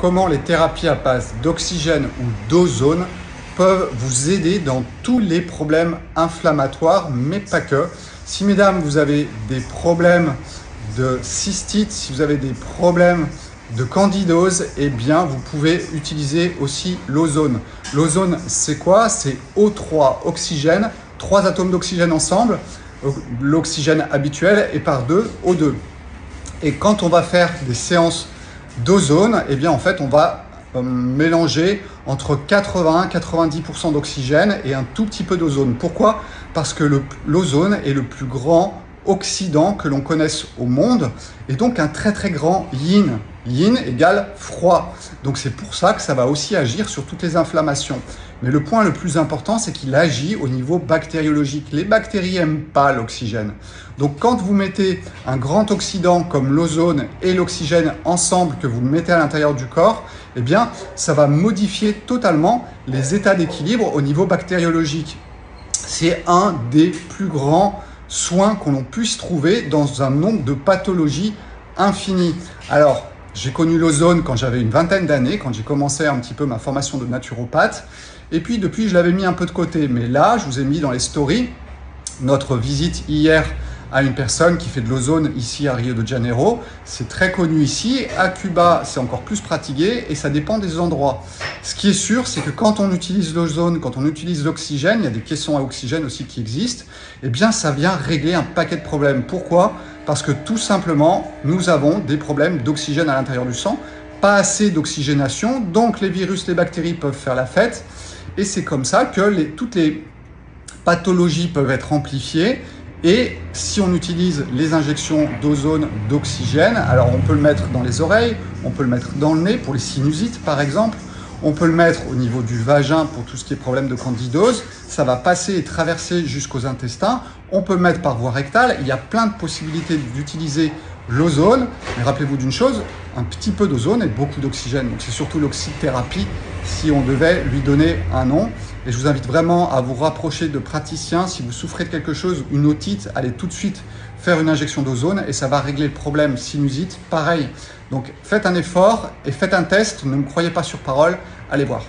comment les thérapies à base d'oxygène ou d'ozone peuvent vous aider dans tous les problèmes inflammatoires, mais pas que. Si mesdames, vous avez des problèmes de cystite, si vous avez des problèmes de candidose, eh bien, vous pouvez utiliser aussi l'ozone. L'ozone, c'est quoi? C'est O3, oxygène, trois atomes d'oxygène ensemble, l'oxygène habituel, et par deux, O2. Et quand on va faire des séances d'ozone, eh bien, en fait, on va euh, mélanger entre 80 et 90% d'oxygène et un tout petit peu d'ozone. Pourquoi? Parce que l'ozone est le plus grand oxydant que l'on connaisse au monde et donc un très très grand yin. Yin égale froid. Donc c'est pour ça que ça va aussi agir sur toutes les inflammations. Mais le point le plus important, c'est qu'il agit au niveau bactériologique. Les bactéries n'aiment pas l'oxygène. Donc quand vous mettez un grand oxydant comme l'ozone et l'oxygène ensemble, que vous mettez à l'intérieur du corps, eh bien ça va modifier totalement les états d'équilibre au niveau bactériologique. C'est un des plus grands soins qu'on puisse trouver dans un nombre de pathologies infinies. Alors, j'ai connu l'ozone quand j'avais une vingtaine d'années, quand j'ai commencé un petit peu ma formation de naturopathe. Et puis depuis, je l'avais mis un peu de côté. Mais là, je vous ai mis dans les stories notre visite hier à une personne qui fait de l'ozone ici à Rio de Janeiro. C'est très connu ici. À Cuba, c'est encore plus pratiqué et ça dépend des endroits. Ce qui est sûr, c'est que quand on utilise l'ozone, quand on utilise l'oxygène, il y a des caissons à oxygène aussi qui existent, eh bien ça vient régler un paquet de problèmes. Pourquoi? Parce que tout simplement, nous avons des problèmes d'oxygène à l'intérieur du sang, pas assez d'oxygénation, donc les virus, les bactéries peuvent faire la fête. Et c'est comme ça que toutes les pathologies peuvent être amplifiées et si on utilise les injections d'ozone, d'oxygène, alors on peut le mettre dans les oreilles, on peut le mettre dans le nez pour les sinusites par exemple, on peut le mettre au niveau du vagin pour tout ce qui est problème de candidose, ça va passer et traverser jusqu'aux intestins, on peut mettre par voie rectale, il y a plein de possibilités d'utiliser l'ozone, mais rappelez-vous d'une chose, un petit peu d'ozone et beaucoup d'oxygène, donc c'est surtout l'oxythérapie si on devait lui donner un nom. Et je vous invite vraiment à vous rapprocher de praticiens. Si vous souffrez de quelque chose, une otite, allez tout de suite faire une injection d'ozone et ça va régler le problème sinusite. Pareil. Donc faites un effort et faites un test. Ne me croyez pas sur parole. Allez voir.